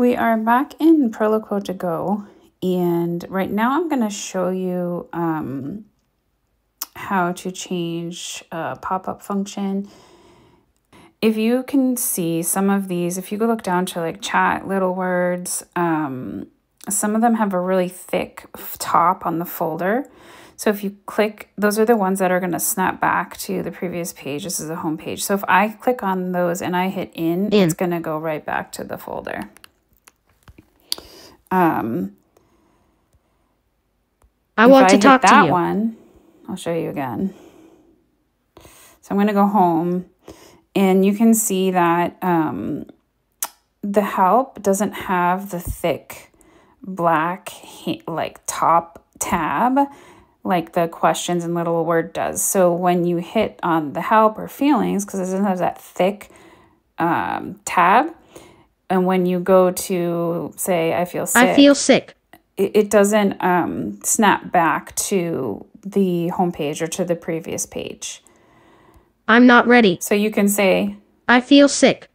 We are back in Proloquo2Go, and right now I'm going to show you um, how to change a pop-up function. If you can see some of these, if you go look down to like chat, little words, um, some of them have a really thick top on the folder. So if you click, those are the ones that are going to snap back to the previous page. This is the home page. So if I click on those and I hit in, in. it's going to go right back to the folder. Um, I want to talk that to you. one, I'll show you again. So I'm going to go home and you can see that um, the help doesn't have the thick black like top tab like the questions and little word does. So when you hit on the help or feelings, because it doesn't have that thick um, tab, and when you go to say I feel sick, I feel sick. It, it doesn't um, snap back to the homepage or to the previous page. I'm not ready. So you can say I feel sick.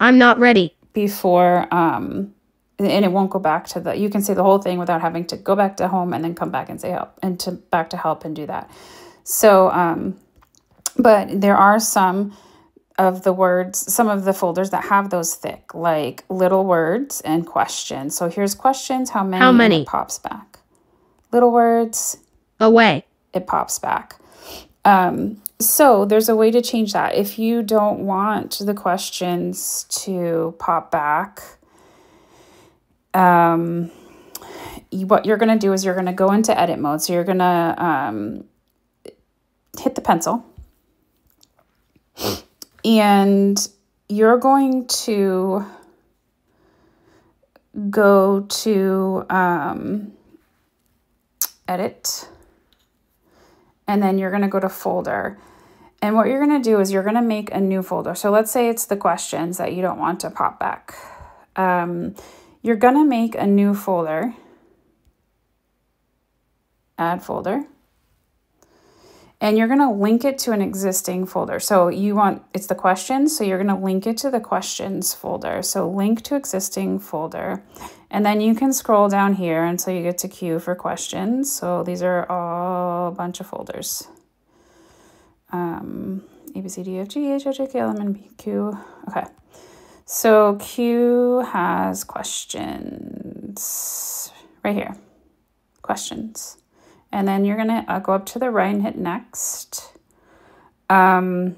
I'm not ready. Before um and it won't go back to the you can say the whole thing without having to go back to home and then come back and say help and to back to help and do that. So um but there are some of the words, some of the folders that have those thick, like little words and questions. So here's questions. How many? How many? pops back. Little words. Away. It pops back. Um, so there's a way to change that. If you don't want the questions to pop back, um, what you're going to do is you're going to go into edit mode. So you're going to um, hit the pencil and you're going to go to um, edit and then you're going to go to folder. And what you're going to do is you're going to make a new folder. So let's say it's the questions that you don't want to pop back. Um, you're going to make a new folder, add folder and you're going to link it to an existing folder. So you want, it's the questions, so you're going to link it to the questions folder. So link to existing folder. And then you can scroll down here until you get to Q for questions. So these are all a bunch of folders. Um, A, B, C, D, F, G, H, I, J, K, L, M, N, P, Q. Okay. So Q has questions right here. Questions. And then you're going to uh, go up to the right and hit next. Um,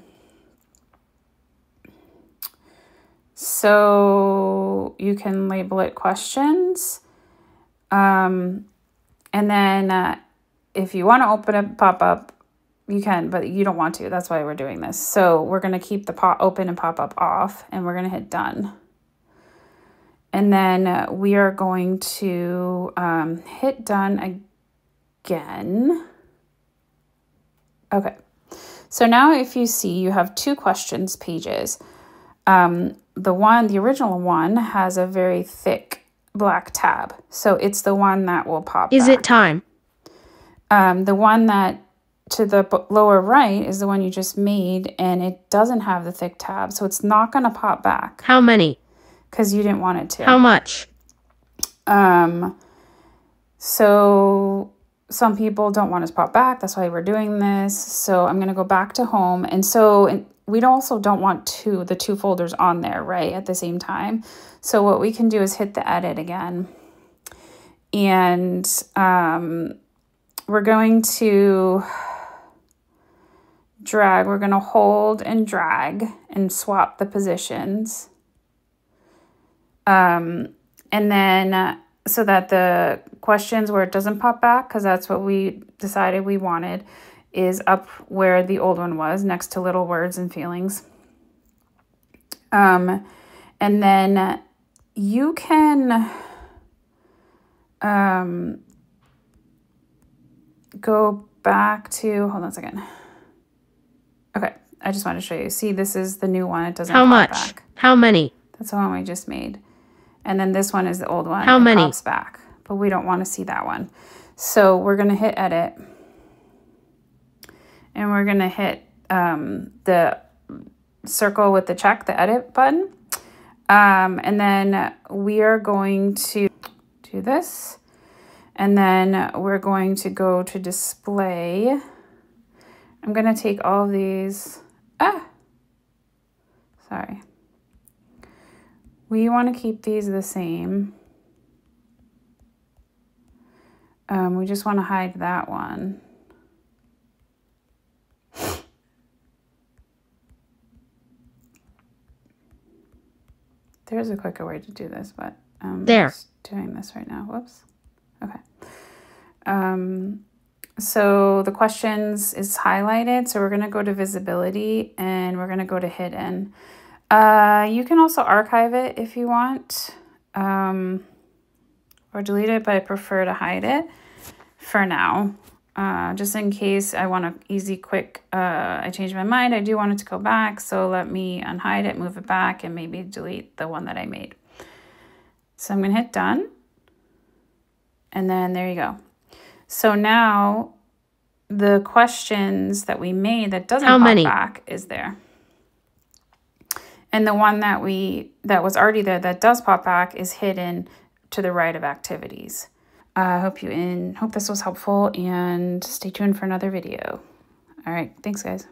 so you can label it questions. Um, and then uh, if you want to open a pop-up, you can, but you don't want to. That's why we're doing this. So we're going to keep the pop open and pop-up off, and we're going to hit done. And then we are going to um, hit done again again. Okay, so now if you see, you have two questions pages. Um, the one, the original one, has a very thick black tab. So it's the one that will pop Is back. it time? Um, the one that to the lower right is the one you just made, and it doesn't have the thick tab. So it's not going to pop back. How many? Because you didn't want it to. How much? Um, so some people don't want us pop back. That's why we're doing this. So I'm going to go back to home. And so we also don't want two, the two folders on there, right, at the same time. So what we can do is hit the edit again. And um, we're going to drag, we're going to hold and drag and swap the positions. Um, and then uh, so that the questions where it doesn't pop back, because that's what we decided we wanted, is up where the old one was, next to little words and feelings. Um, and then you can um, go back to, hold on a second. Okay, I just wanted to show you. See, this is the new one. It doesn't How much? Back. How many? That's the one we just made. And then this one is the old one. How many? Pops back, but we don't want to see that one. So we're going to hit edit. And we're going to hit um, the circle with the check, the edit button. Um, and then we are going to do this. And then we're going to go to display. I'm going to take all these. Ah, sorry. We want to keep these the same. Um, we just want to hide that one. There's a quicker way to do this, but um, there. doing this right now. Whoops. Okay. Um, so the questions is highlighted. So we're going to go to visibility and we're going to go to hidden. Uh, you can also archive it if you want um, or delete it, but I prefer to hide it for now. Uh, just in case I want an easy, quick, uh, I change my mind. I do want it to go back. So let me unhide it, move it back, and maybe delete the one that I made. So I'm going to hit done. And then there you go. So now the questions that we made that doesn't How pop many? back is there. And the one that we that was already there that does pop back is hidden to the right of activities. I uh, hope you in hope this was helpful and stay tuned for another video. All right, thanks guys.